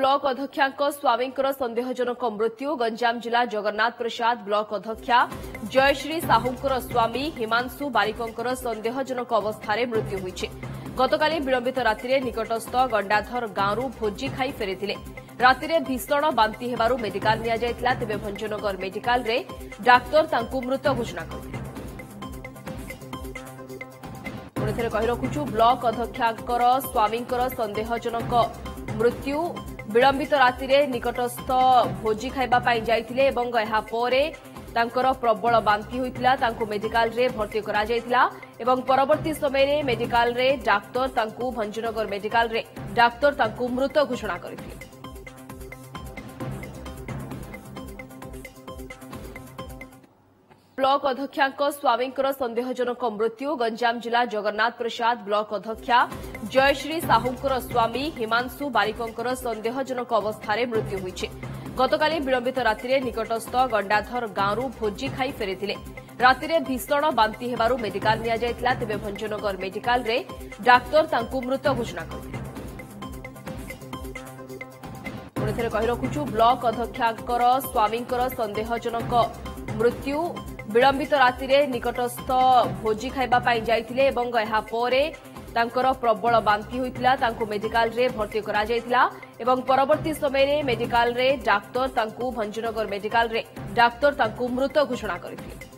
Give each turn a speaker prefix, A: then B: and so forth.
A: block ଅଧ୍ୟକ୍ଷାଙ୍କ ସ୍ୱାମୀଙ୍କର ସନ୍ଦେହଜନକ ମୃତ୍ୟୁ ଗଞ୍ଜାମ ଜିଲ୍ଲା ଜଗନ୍ନାଥ ପ୍ରସାଦ ବ୍ଲକ ଅଧ୍ୟକ୍ଷା ଜୟଶ୍ରୀ ସାହୁଙ୍କର ସ୍ୱାମୀ ହିମାଂଶୁ ବାରିକଙ୍କର ସନ୍ଦେହଜନକ ଅବସ୍ଥାରେ ମୃତ୍ୟୁ ହୋଇଛି ଗତକାଲି ବିଳମ୍ବିତ ରାତିରେ ନିକଟସ୍ଥ ଗଣ୍ଡାଧର ଗାଁରୁ ଭୋଜି ଖାଇ ଫେରିଥିଲେ ରାତିରେ ଭୀଷଣ ବାନ୍ତି ହେବାରୁ ମେଡିକାଲ ନିଆଯାଇଥିଲା ତେବେ ଭଞ୍ଜନଗର ମେଡିକାଲରେ ଡାକ୍ତର ତାଙ୍କୁ ମୃତ ଘୋଷଣା କରିଥିଲେ ପୁଣିଥରେ କହି ରଖୁଛୁ ବ୍ଲକ ଅଧ୍ୟକ୍ଷାଙ୍କର ସ୍ୱାମୀଙ୍କର ସନ୍ଦେହଜନକ ମୃତ୍ୟୁ ବିଳମ୍ବିତ ରାତିରେ ନିକଟସ୍ଥ ଭୋଜି ଖାଇବା ପାଇଁ ଯାଇଥିଲେ ଏବଂ ଏହାପରେ ତାଙ୍କର ପ୍ରବଳ ବାନ୍ତି ହୋଇଥିଲା ତାଙ୍କୁ ମେଡିକାଲରେ ଭର୍ତ୍ତି କରାଯାଇଥିଲା ଏବଂ ପରବର୍ତ୍ତୀ ସମୟରେ ମେଡିକାଲରେ ଡାକ୍ତର ତାଙ୍କୁ ଭଞ୍ଜନଗର ମେଡିକାଲରେ ଡାକ୍ତର ତାଙ୍କୁ ମୃତ ଘୋଷଣା କରିଥିଲେ ବ୍ଲକ ଅଧ୍ୟକ୍ଷାଙ୍କ ସ୍ୱାମୀଙ୍କର ସନ୍ଦେହଜନକ ମୃତ୍ୟୁ ଗଞ୍ଜାମ ଜିଲ୍ଲା ଜଗନ୍ନାଥ ପ୍ରସାଦ ବ୍ଲକ ଅଧ୍ୟକ୍ଷା জয়শ্রী সাহুঙ্কর স্বামী হিমাংশু বারিকঙ্কর সন্দেহজনক অবস্থায় মৃত্যু হয়েছে গতকাল বিলম্বিত রাতে নিকটস্থ গণ্ডাধর গাঁরু ভোজি খাই ফেলে রাতে ভীষণ বান্তি হবার মেডিকাল নিয়ে তবে ভঞ্জনগর মেডিকাল ডাক্তার তা মৃত ঘোষণা করে ପୁଣିଥରେ କହି ରଖୁଛୁ ବ୍ଲକ ଅଧ୍ୟକ୍ଷାଙ୍କର ସ୍ୱାମୀଙ୍କର ସନ୍ଦେହଜନକ ମୃତ୍ୟୁ ବିଳମ୍ବିତ ରାତିରେ ନିକଟସ୍ଥ ଭୋଜି ଖାଇବା ପାଇଁ ଯାଇଥିଲେ ଏବଂ ଏହାପରେ ତାଙ୍କର ପ୍ରବଳ ବାନ୍ତି ହୋଇଥିଲା ତାଙ୍କୁ ମେଡିକାଲରେ ଭର୍ତ୍ତି କରାଯାଇଥିଲା ଏବଂ ପରବର୍ତ୍ତୀ ସମୟରେ ମେଡିକାଲରେ ଡାକ୍ତର ତାଙ୍କୁ ଭଞ୍ଜନଗର ମେଡିକାଲରେ ଡାକ୍ତର ତାଙ୍କୁ ମୃତ ଘୋଷଣା କରିଥିଲେ